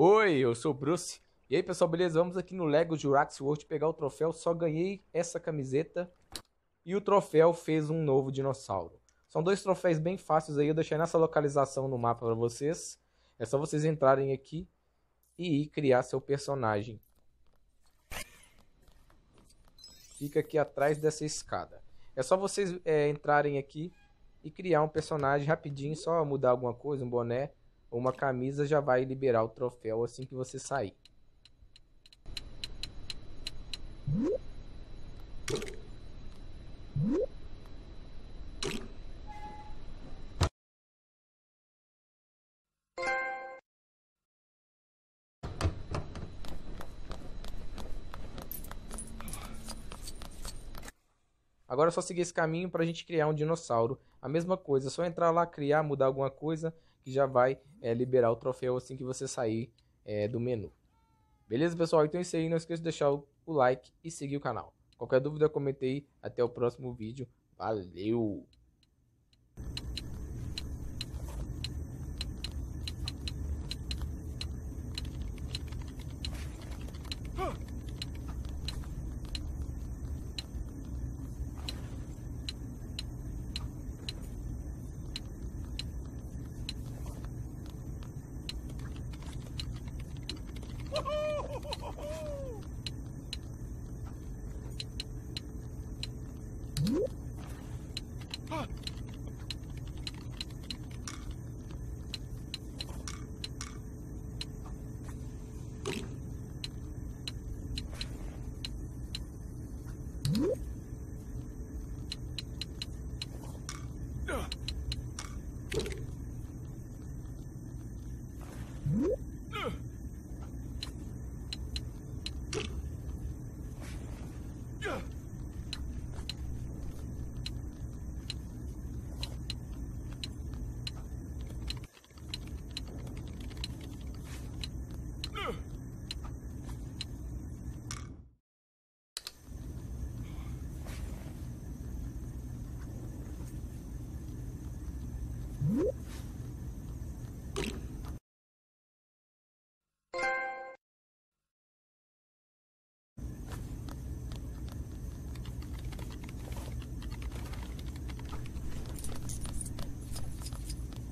Oi, eu sou o Bruce. E aí, pessoal, beleza? Vamos aqui no Lego Jurassic World pegar o troféu. Só ganhei essa camiseta e o troféu fez um novo dinossauro. São dois troféus bem fáceis aí, eu deixei nessa localização no mapa para vocês. É só vocês entrarem aqui e criar seu personagem. Fica aqui atrás dessa escada. É só vocês é, entrarem aqui e criar um personagem rapidinho, só mudar alguma coisa, um boné uma camisa já vai liberar o troféu assim que você sair. Agora é só seguir esse caminho para a gente criar um dinossauro. A mesma coisa, é só entrar lá, criar, mudar alguma coisa que já vai é, liberar o troféu assim que você sair é, do menu. Beleza, pessoal? Então é isso aí. Não esqueça de deixar o, like e seguir o canal. Qualquer dúvida, comente aí. Até o próximo vídeo. Valeu! Mm-hmm.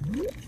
Mm-hmm.